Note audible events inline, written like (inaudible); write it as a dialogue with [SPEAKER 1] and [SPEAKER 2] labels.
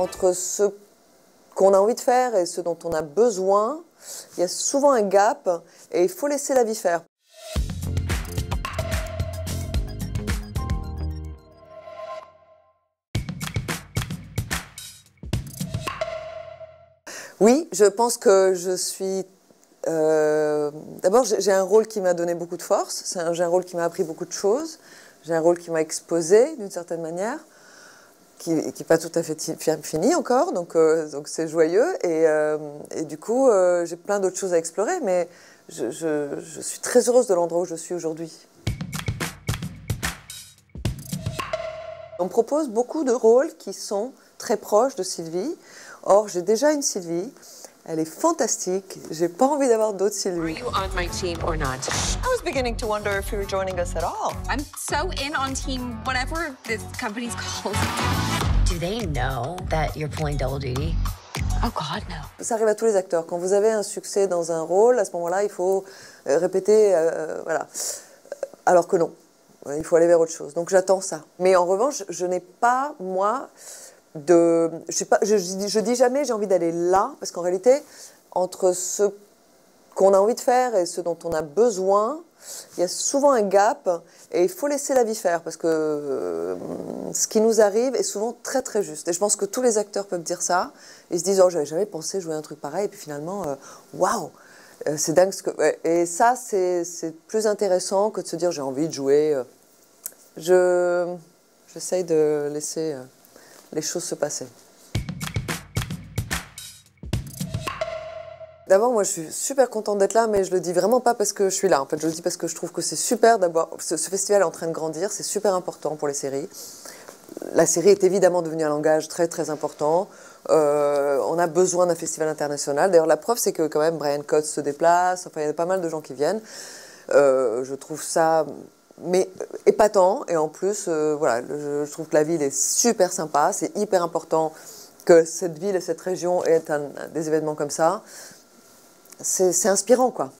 [SPEAKER 1] entre ce qu'on a envie de faire et ce dont on a besoin, il y a souvent un gap et il faut laisser la vie faire. Oui, je pense que je suis... Euh, d'abord, j'ai un rôle qui m'a donné beaucoup de force, j'ai un rôle qui m'a appris beaucoup de choses, j'ai un rôle qui m'a exposé d'une certaine manière qui n'est pas tout à fait fini encore, donc euh, donc c'est joyeux. Et, euh, du coup, euh, j'ai plein d'autres choses à explorer, mais je, je, suis très heureuse de l'endroit où je suis aujourd'hui. On propose beaucoup de rôles qui sont très proches de Sylvie. Or, j'ai déjà une Sylvie. Elle est fantastique. J'ai pas envie d'avoir d'autres Sylvie.
[SPEAKER 2] Are you on my team or not?
[SPEAKER 3] I was beginning to wonder if you were joining us at all.
[SPEAKER 2] I'm so in on team whatever this company's (laughs) called.
[SPEAKER 4] Do they know that you're pulling double duty?
[SPEAKER 2] Oh God, no.
[SPEAKER 1] Ça arrive à tous les acteurs. Quand vous avez un succès dans un rôle, à ce moment-là, il faut euh, répéter, euh, voilà. Alors que non, il faut aller vers autre chose. Donc j'attends ça. Mais en revanche, je n'ai pas, moi, Je, sais dis jamais j'ai envie d'aller là, parce qu'en réalité, entre ce qu'on a envie de faire et ce dont on a besoin, il y a souvent un gap et il faut laisser la vie faire parce que euh, ce qui nous arrive est souvent très très juste. Et je pense que tous les acteurs peuvent dire ça. Ils se disent Oh, j'avais jamais pensé jouer un truc pareil. Et puis finalement, euh, waouh, wow, c'est dingue ce que. Et ça, c'est plus intéressant que de se dire J'ai envie de jouer. Je. J'essaye de laisser les choses se passer. D'abord, moi, je suis super contente d'être là, mais je le dis vraiment pas parce que je suis là. En fait, je le dis parce que je trouve que c'est super d'abord. Ce, festival est en train de grandir, c'est super important pour les séries. La série est évidemment devenue un langage très très important. Euh, on a besoin d'un festival international. D'ailleurs, la preuve, c'est que quand même Brian Coates se déplace. Enfin, il y a pas mal de gens qui viennent. Euh, je trouve ça mais épatant et en plus, euh, voilà, je, trouve que la ville est super sympa. C'est hyper important que cette ville et cette région aient des événements comme ça c'est inspirant, quoi.